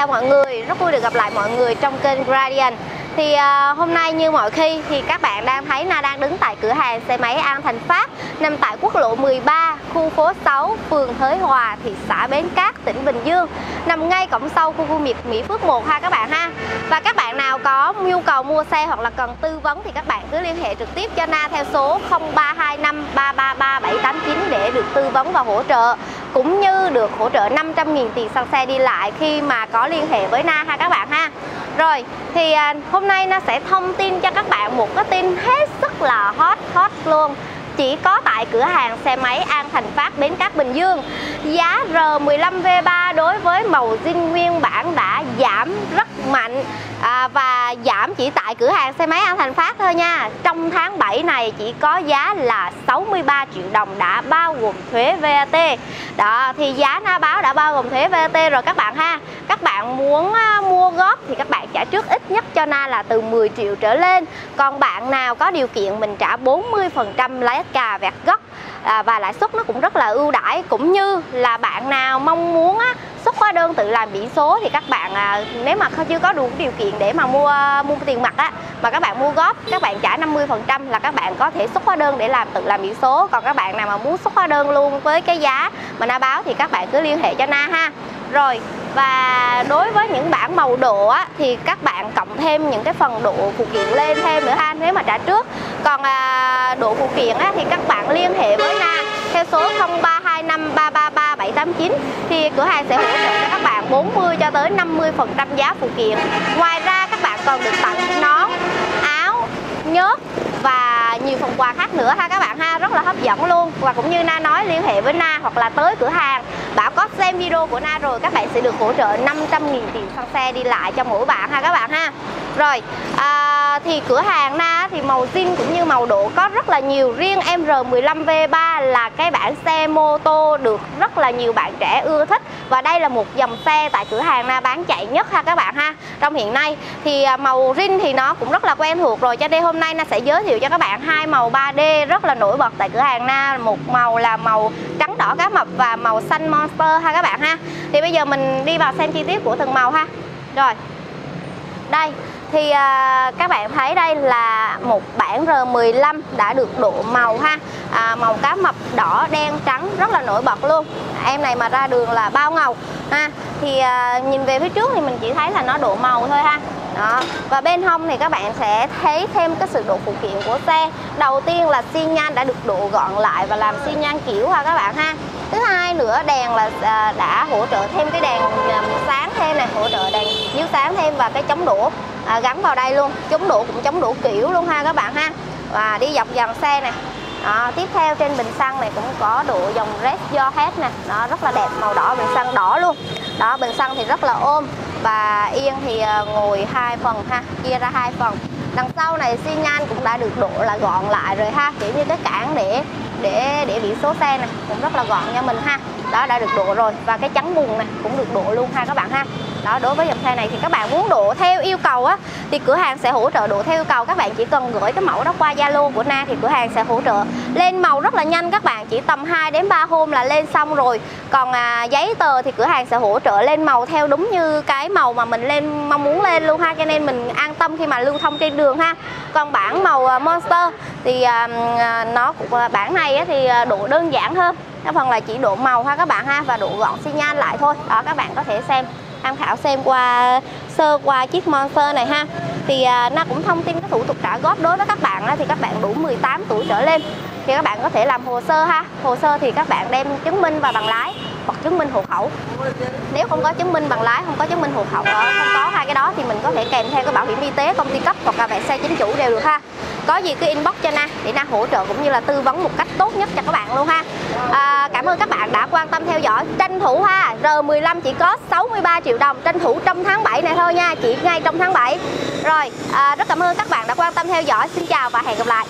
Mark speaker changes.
Speaker 1: chào mọi người, rất vui được gặp lại mọi người trong kênh Gradient. Thì uh, hôm nay như mọi khi thì các bạn đang thấy Na đang đứng tại cửa hàng xe máy An Thành Phát nằm tại quốc lộ 13, khu phố 6, phường Thới Hòa, thị xã Bến Cát, tỉnh Bình Dương. Nằm ngay cổng sau khu công nghiệp Mỹ Phước 1 ha các bạn ha. Và các bạn nào có nhu cầu mua xe hoặc là cần tư vấn thì các bạn cứ liên hệ trực tiếp cho Na theo số 0325 333 789 để được tư vấn và hỗ trợ cũng như được hỗ trợ 500.000 tiền xăng xe đi lại khi mà có liên hệ với Na ha các bạn ha. Rồi thì à, hôm nay Na sẽ thông tin cho các bạn một cái tin hết sức là hot hot luôn. Chỉ có tại cửa hàng xe máy An Thành Phát Bến Cát Bình Dương. Giá R15 V3 đối với màu zin nguyên bản đã giảm rất mạnh. À, và chỉ tại cửa hàng xe máy An Thành Phát thôi nha. Trong tháng 7 này chỉ có giá là 63 triệu đồng đã bao gồm thuế VAT đó thì giá na báo đã bao gồm thuế VAT rồi các bạn ha. Các bạn muốn à, mua góp thì các bạn trả trước ít nhất cho na là từ 10 triệu trở lên. Còn bạn nào có điều kiện mình trả 40% lái cà vẹt gốc à, và lãi suất nó cũng rất là ưu đãi. Cũng như là bạn nào mong muốn á, đơn tự làm biển số thì các bạn à, nếu mà chưa có đủ điều kiện để mà mua mua tiền mặt á mà các bạn mua góp các bạn trả 50% là các bạn có thể xuất hóa đơn để làm tự làm biển số. Còn các bạn nào mà muốn xuất hóa đơn luôn với cái giá mà na báo thì các bạn cứ liên hệ cho na ha. Rồi và đối với những bản màu độ á, thì các bạn cộng thêm những cái phần độ phụ kiện lên thêm nữa ha nếu mà trả trước. Còn à, độ phụ kiện á, thì các bạn liên hệ với Na theo số 0325 333 789 thì cửa hàng sẽ hỗ trợ cho các bạn 40 cho tới 50 phần trăm giá phụ kiện. Ngoài ra, các bạn còn được tặng nón, áo, nhớt và nhiều phần quà khác nữa ha các bạn ha, rất là hấp dẫn luôn. Và cũng như Na nói, liên hệ với Na hoặc là tới cửa hàng Bảo có xem video của Na rồi các bạn sẽ được hỗ trợ 500.000 tiền xăng xe đi lại cho mỗi bạn ha các bạn ha. Rồi à, thì cửa hàng Na thì màu zin cũng như màu độ có rất là nhiều. Riêng MR15 V3 là cái bản xe mô tô được rất là nhiều bạn trẻ ưa thích. Và đây là một dòng xe tại cửa hàng Na bán chạy nhất ha các bạn ha. Trong hiện nay thì à, màu zin thì nó cũng rất là quen thuộc rồi. Cho nên hôm nay Na sẽ giới thiệu cho các bạn hai màu 3D rất là nổi bật tại cửa hàng Na. Một màu là màu trắng đỏ cá mập và màu xanh monster ha các bạn ha. Thì bây giờ mình đi vào xem chi tiết của từng màu ha. Rồi. Đây thì à, các bạn thấy đây là một bản R15 đã được độ màu ha. À, màu cá mập đỏ đen trắng rất là nổi bật luôn. Em này mà ra đường là bao ngầu. Ha thì à, nhìn về phía trước thì mình chỉ thấy là nó độ màu thôi ha đó. Và bên hông thì các bạn sẽ thấy thêm cái sự độ phụ kiện của xe. Đầu tiên là xi nhan đã được độ gọn lại và làm xi nhan kiểu ha các bạn ha. Thứ hai nữa đèn là à, đã hỗ trợ thêm cái đèn à, sáng thêm này hỗ trợ đèn chiếu sáng thêm và cái chống đổ à, gắn vào đây luôn. Chống đổ cũng chống đổ kiểu luôn ha các bạn ha. Và đi dọc dàn xe này đó, tiếp theo trên bình xăng này cũng có độ dòng red do hết nè. Đó rất là đẹp màu đỏ bình xăng đỏ luôn. Đó bình xăng thì rất là ôm và yên thì ờ, ngồi hai phần ha, chia ra hai phần. Đằng sau này xi nhan cũng đã được độ là gọn lại rồi ha, kiểu như cái cản để để để biển số xe này cũng rất là gọn cho mình ha đó đã được độ rồi. Và cái trắng bùn này cũng được độ luôn ha các bạn ha. Đó đối với dòng xe này thì các bạn muốn độ theo yêu cầu á thì cửa hàng sẽ hỗ trợ độ theo yêu cầu. Các bạn chỉ cần gửi cái mẫu đó qua Zalo của Na thì cửa hàng sẽ hỗ trợ. Lên màu rất là nhanh các bạn chỉ tầm 2 đến 3 hôm là lên xong rồi. Còn à, giấy tờ thì cửa hàng sẽ hỗ trợ lên màu theo đúng như cái màu mà mình lên mong muốn lên luôn ha. Cho nên mình an tâm khi mà lưu thông trên đường ha. Còn bản màu à, Monster thì à, à nó cũng à, bảng bản này á, thì độ đơn giản hơn cái phần là chỉ độ màu ha các bạn ha và độ gọn xi nhan lại thôi. Đó các bạn có thể xem tham khảo xem qua sơ qua chiếc Monster này ha. Thì à, nó cũng thông tin cái thủ tục trả góp đối với các bạn á, thì các bạn đủ 18 tuổi trở lên thì các bạn có thể làm hồ sơ ha. Hồ sơ thì các bạn đem chứng minh và bằng lái hoặc chứng minh hộ khẩu. Nếu không có chứng minh bằng lái không có chứng minh hộ khẩu ờ, không có hai cái đó thì mình có thể kèm theo cái bảo hiểm y tế công ty cấp hoặc là bạn xe chính chủ đều được ha. Có gì cứ inbox cho Na để Na hỗ trợ cũng như là tư vấn một cách tốt nhất cho các bạn luôn ha ơn các bạn đã quan tâm theo dõi. Tranh thủ ha R15 chỉ có 63 triệu đồng tranh thủ trong tháng 7 này thôi nha chỉ ngay trong tháng 7 rồi à, rất cảm ơn các bạn đã quan tâm theo dõi. Xin chào và hẹn gặp lại.